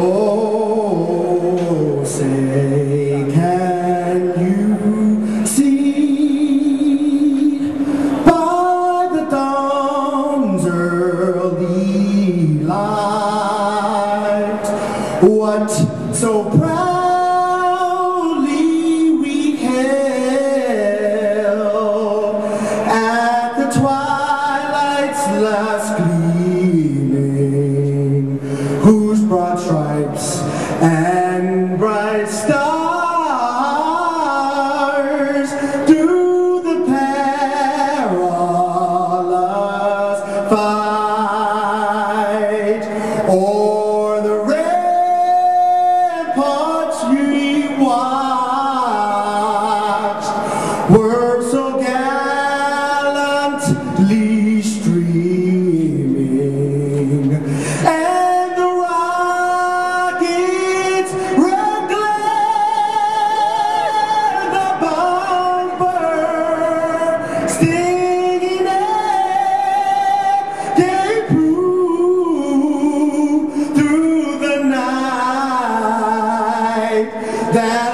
Oh, say, can you see? By the dawn's early light what so proudly stripes and bright stars do the perilous fight. Or the ramparts we watched were so gallantly that